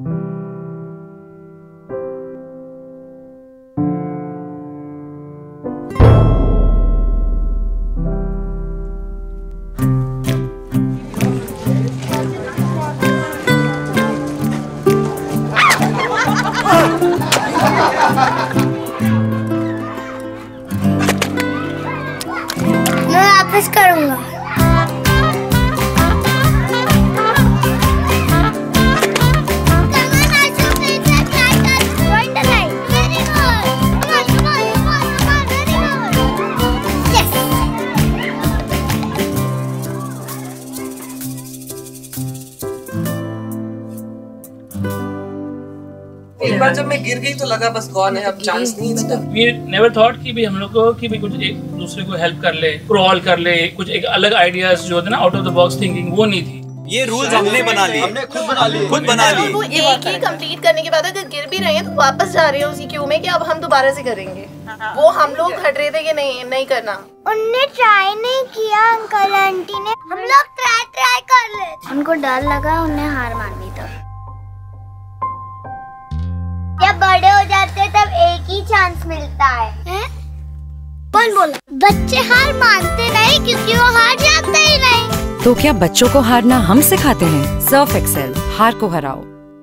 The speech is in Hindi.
मैं वापस करूँगा एक बार जब मैं गिर गई तो लगा बस कौन है अब चांस नहीं इसका। वी नेवर थॉट कि भी हम लोग को कि भी कुछ एक दूसरे को हेल्प कर ले क्रॉल कर ले कुछ एक अलग आइडियाज़ जो हैं ना out of the box thinking वो नहीं थी। ये रूल्स हमने बना लिए। हमने खुद बना लिए। खुद बना अगर वो एक ही कंप्लीट करने के बाद अगर गिर भी रहे हैं तो वापस जा रहे हैं उसी क्यू में कि अब हम दोबारा से करेंगे। वो हम लोग हट रहे थे कि नहीं नहीं करना। उनने ट्राई नहीं किया अंकल आंटी ने। हम लोग ट्राई ट्राई कर ले उनको डर लगा उन्हें हार मानी तो। जब बड़े हो जाते हैं, तब एक ही चांस मिलता है, है? कौन बोला? बच्चे हार मानते नहीं क्योंकि वो हार जाते ही नहीं। तो क्या बच्चों को हारना हम सिखाते हैं? सर्फ एक्सेल हार को हराओ।